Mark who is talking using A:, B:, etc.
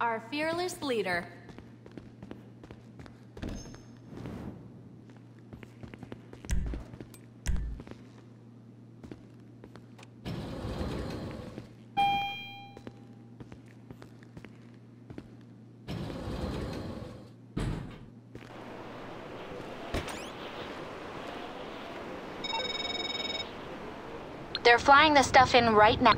A: Our fearless leader.
B: They're flying the stuff in right now.